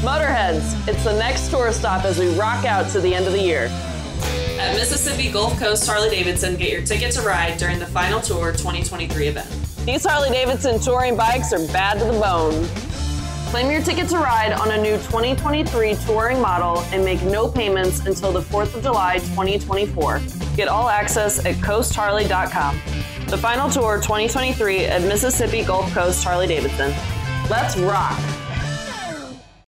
Motorheads, it's the next tour stop as we rock out to the end of the year. At Mississippi Gulf Coast Harley Davidson, get your ticket to ride during the Final Tour 2023 event. These Harley Davidson touring bikes are bad to the bone. Claim your ticket to ride on a new 2023 touring model and make no payments until the 4th of July 2024. Get all access at coastharley.com. The Final Tour 2023 at Mississippi Gulf Coast Harley Davidson. Let's rock!